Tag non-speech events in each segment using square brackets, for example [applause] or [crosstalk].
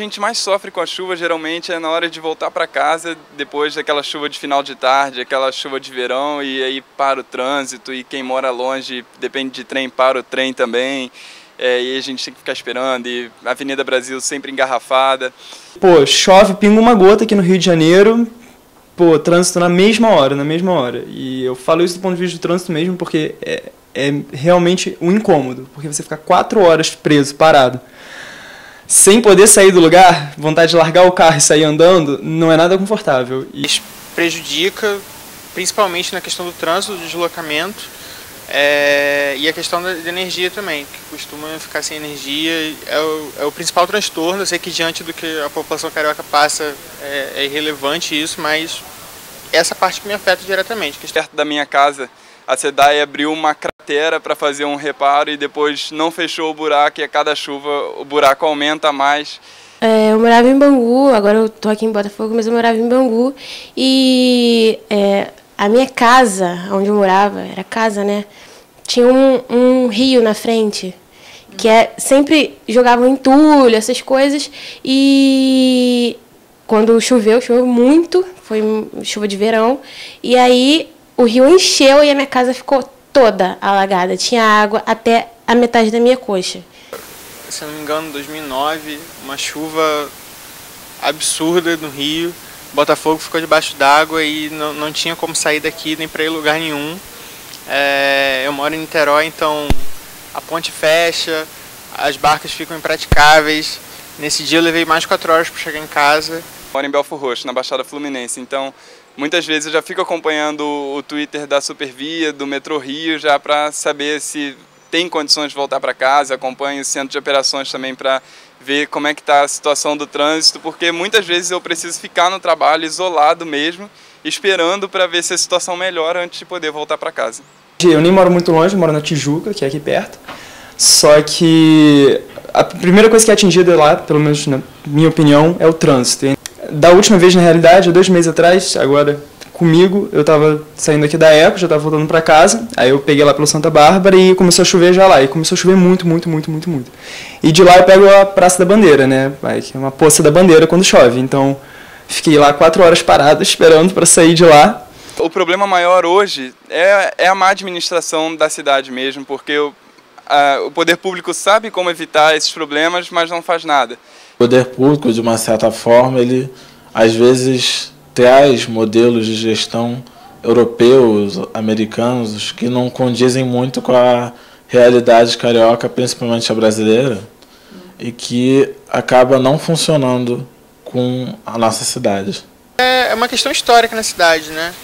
A gente mais sofre com a chuva geralmente é na hora de voltar para casa depois daquela chuva de final de tarde, aquela chuva de verão e aí para o trânsito e quem mora longe depende de trem para o trem também. É, e a gente tem que ficar esperando e Avenida Brasil sempre engarrafada. Pô, chove, pinga uma gota aqui no Rio de Janeiro, pô, trânsito na mesma hora, na mesma hora. E eu falo isso do ponto de vista do trânsito mesmo porque é, é realmente um incômodo, porque você ficar quatro horas preso, parado sem poder sair do lugar, vontade de largar o carro e sair andando, não é nada confortável. E... Isso prejudica, principalmente na questão do trânsito, do deslocamento é, e a questão da, da, energia também, que costuma ficar sem energia, é o, é o, principal transtorno. Eu sei que diante do que a população carioca passa é, é irrelevante isso, mas essa parte que me afeta diretamente. Perto da minha casa, a SEDAI abriu uma cratera para fazer um reparo e depois não fechou o buraco e a cada chuva o buraco aumenta mais. É, eu morava em Bangu, agora eu estou aqui em Botafogo, mas eu morava em Bangu e é, a minha casa, onde eu morava, era casa, né? Tinha um, um rio na frente que é, sempre jogavam entulho, essas coisas, e quando choveu, choveu muito, foi chuva de verão, e aí o rio encheu e a minha casa ficou toda alagada. Tinha água até a metade da minha coxa. Se não me engano, em 2009, uma chuva absurda no rio. Botafogo ficou debaixo d'água e não, não tinha como sair daqui nem para ir lugar nenhum. É, eu moro em Niterói, então a ponte fecha, as barcas ficam impraticáveis. Nesse dia eu levei mais de quatro horas para chegar em casa. Moro em Belfor Roxo, na Baixada Fluminense, então Muitas vezes eu já fico acompanhando o Twitter da Supervia, do Metrô Rio, já para saber se tem condições de voltar para casa, acompanho o centro de operações também para ver como é que está a situação do trânsito, porque muitas vezes eu preciso ficar no trabalho isolado mesmo, esperando para ver se a situação melhora antes de poder voltar para casa. Eu nem moro muito longe, moro na Tijuca, que é aqui perto. Só que a primeira coisa que é atingida lá, pelo menos na minha opinião, é o trânsito da última vez, na realidade, dois meses atrás, agora comigo, eu tava saindo aqui da Eco, já tava voltando para casa, aí eu peguei lá pelo Santa Bárbara e começou a chover já lá, e começou a chover muito, muito, muito, muito, muito. E de lá eu pego a Praça da Bandeira, né, que é uma poça da bandeira quando chove, então fiquei lá quatro horas parado [laughs] esperando para sair de lá. O problema maior hoje é, é a má administração da cidade mesmo, porque a, o poder público sabe como evitar esses problemas, mas não faz nada poder público, de uma certa forma, ele às vezes traz modelos de gestão europeus, americanos, que não condizem muito com a realidade carioca, principalmente a brasileira, e que acaba não funcionando com a nossa cidade. É, é uma questão histórica na cidade, né?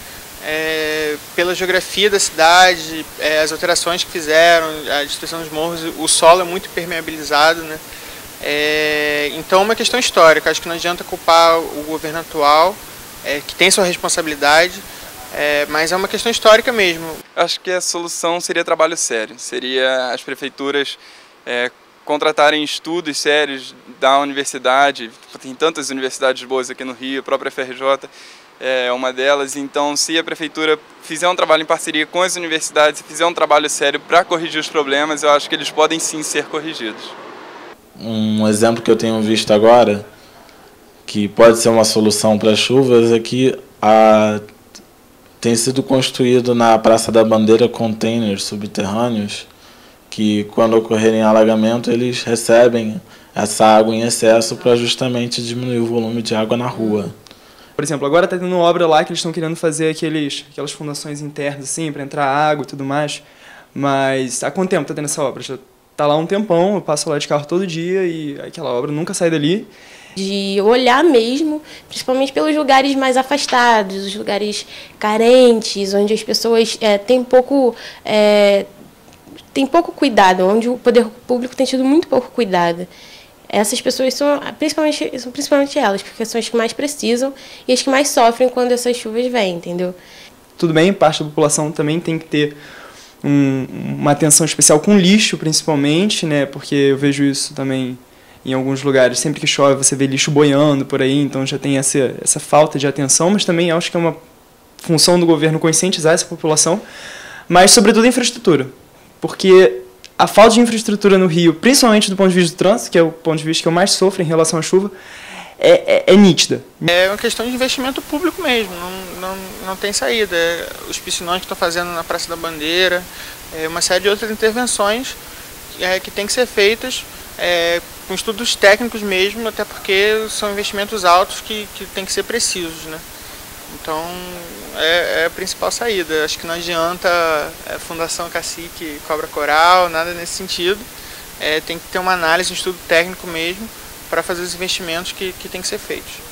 É, pela geografia da cidade, é, as alterações que fizeram, a destruição dos morros, o solo é muito permeabilizado, né? É, então é uma questão histórica, acho que não adianta culpar o governo atual, é, que tem sua responsabilidade, é, mas é uma questão histórica mesmo. Acho que a solução seria trabalho sério, seria as prefeituras é, contratarem estudos sérios da universidade, tem tantas universidades boas aqui no Rio, a própria FRJ é uma delas, então se a prefeitura fizer um trabalho em parceria com as universidades, fizer um trabalho sério para corrigir os problemas, eu acho que eles podem sim ser corrigidos. Um exemplo que eu tenho visto agora, que pode ser uma solução para chuvas, é que a, tem sido construído na Praça da Bandeira containers subterrâneos que, quando ocorrerem alagamento, eles recebem essa água em excesso para justamente diminuir o volume de água na rua. Por exemplo, agora está tendo obra lá que eles estão querendo fazer aqueles, aquelas fundações internas assim, para entrar água e tudo mais. Mas há quanto tempo está tendo essa obra? Já tá lá um tempão, eu passo lá de carro todo dia e aquela obra nunca sai dali. De olhar mesmo, principalmente pelos lugares mais afastados, os lugares carentes, onde as pessoas é, têm pouco. É, tem pouco cuidado, onde o poder público tem tido muito pouco cuidado. Essas pessoas são principalmente, são principalmente elas, porque são as que mais precisam e as que mais sofrem quando essas chuvas vêm, entendeu? Tudo bem, parte da população também tem que ter um, uma atenção especial com lixo, principalmente, né? Porque eu vejo isso também em alguns lugares. Sempre que chove, você vê lixo boiando por aí, então já tem essa, essa falta de atenção, mas também acho que é uma função do governo conscientizar essa população, mas sobretudo a infraestrutura. Porque a falta de infraestrutura no Rio, principalmente do ponto de vista do trânsito, que é o ponto de vista que eu mais sofro em relação à chuva, é, é, é nítida. É uma questão de investimento público mesmo, não, não, não tem saída. É, os piscinões que estão fazendo na Praça da Bandeira, é, uma série de outras intervenções é, que tem que ser feitas é, com estudos técnicos mesmo, até porque são investimentos altos que, que tem que ser precisos. Né? Então é, é, a principal saída. Acho que não adianta é, Fundação Cacique Cobra Coral, nada nesse sentido. É, tem que ter uma análise, um estudo técnico mesmo, para fazer os investimentos que, que tem que ser feitos.